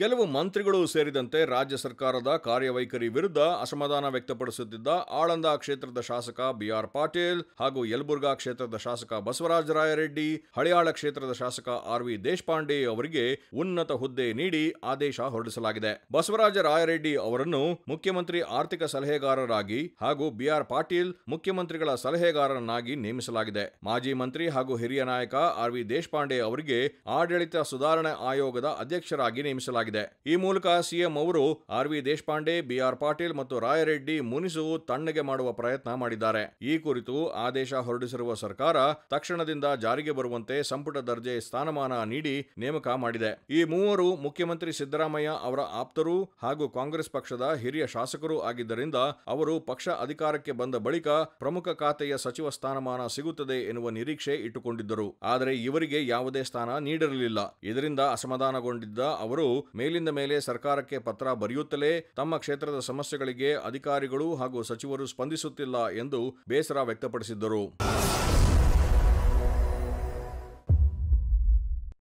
ಕೆಲವು ಮಂತ್ರಿಗಳು ಸೇರಿದಂತೆ ರಾಜ್ಯ ಸರ್ಕಾರದ ಕಾರ್ಯವೈಖರಿ ವಿರುದ್ಧ ಅಸಮಾಧಾನ ವ್ಯಕ್ತಪಡಿಸುತ್ತಿದ್ದ ಆಳಂದ ಕ್ಷೇತ್ರದ ಶಾಸಕ ಬಿಆರ್ ಪಾಟೀಲ್ ಹಾಗೂ ಯಲಬುರ್ಗಾ ಕ್ಷೇತ್ರದ ಶಾಸಕ ಬಸವರಾಜ ರಾಯರೆಡ್ಡಿ, ಹಳಿಯಾಳ ಕ್ಷೇತ್ರದ ಶಾಸಕ ಆರ್ ವಿ ದೇಶಪಾಂಡೆ ಅವರಿಗೆ ಉನ್ನತ ಹುದ್ದೆ ನೀಡಿ ಆದೇಶ ಹೊರಡಿಸಲಾಗಿದೆ. ಬಸವರಾಜ ರಾಯರೆಡ್ಡಿ ಅವರನ್ನು ಮುಖ್ಯಮಂತ್ರಿ ಆರ್ಥಿಕ ಸಲಹೆಗಾರರಾಗಿ ಹಾಗೂ ಬಿಆರ್ ಪಾಟೀಲ್ ಮುಖ್ಯಮಂತ್ರಿಗಳ ಸಲಹೆಗಾರರನ್ನಾಗಿ ನೇಮಿಸಲಾಗಿದೆ. ಮಾಜಿ ಮಂತ್ರಿ ಹಾಗೂ ಹಿರಿಯ ನಾಯಕ ಆರ್ ವಿ ದೇಶಪಾಂಡೆ ಅವರಿಗೆ ಆಡಳಿತ ಸುಧಾರಣೆ ಆಯೋಗದ ಅಧ್ಯಕ್ಷರಾಗಿ ನೇಮಿಸಲಾಗಿದೆ. ಈ ಮೂಲಕ ಸಿಎಂ ಅವರು R V Deshpande B R Patil ಮತ್ತು ರಾಯರೆಡ್ಡಿ ಮುನಿಸು ತಣ್ಣಗೆ ಮಾಡುವ ಪ್ರಯತ್ನ ಮಾಡಿದ್ದಾರೆ. ಈ ಕುರಿತು ಆದೇಶ ಹೊರಡಿಸಿರುವ ಸರ್ಕಾರ ತಕ್ಷಣದಿಂದ ಜಾರಿಗೆ ಬರುವಂತೆ ಸಂಪುಟ ದರ್ಜೆ ಸ್ಥಾನಮಾನ ನೀಡಿ ನೇಮಕ ಮಾಡಿದೆ. ಈ ಮೂವರು ಮುಖ್ಯಮಂತ್ರಿ ಸಿದ್ದರಾಮಯ್ಯ ಅವರ ಆಪ್ತರು ಹಾಗೂ ಕಾಂಗ್ರೆಸ್ ಪಕ್ಷದ ಹಿರಿಯ ಶಾಸಕರು ಆಗಿದ್ದರಿಂದ ಅವರು ಪಕ್ಷ ಅಧಿಕಾರಕ್ಕೆ ಬಂದ ಬಳಿಕ ಪ್ರಮುಖ ಖಾತೆಯ ಸಚಿವ ಸ್ಥಾನಮಾನ ಸಿಗುತ್ತದೆ ಎನ್ನುವ ನಿರೀಕ್ಷೆ ಇಟ್ಟುಕೊಂಡಿದ್ದರು. ಆದರೆ ಇವರಿಗೆ ಯಾವುದೇ ಸ್ಥಾನ ನೀಡಿರಲಿಲ್ಲ. ಇದರಿಂದ ಅಸಮಾಧಾನಗೊಂಡಿದ್ದ ಅವರು ಮೇಲಿಂದ ಮೇಲೆ ಸರ್ಕಾರಕ್ಕೆ ಪತ್ರ ಬರೆಯುತ್ತಲೇ ತಮ್ಮ ಕ್ಷೇತ್ರದ ಸಮಸ್ಯೆಗಳಿಗೆ ಅಧಿಕಾರಿಗಳು ಹಾಗೂ ಸಚಿವರು ಸ್ಪಂದಿಸುತ್ತಿಲ್ಲ ಎಂದು ಬೇಸರ ವ್ಯಕ್ತಪಡಿಸಿದ್ದರು.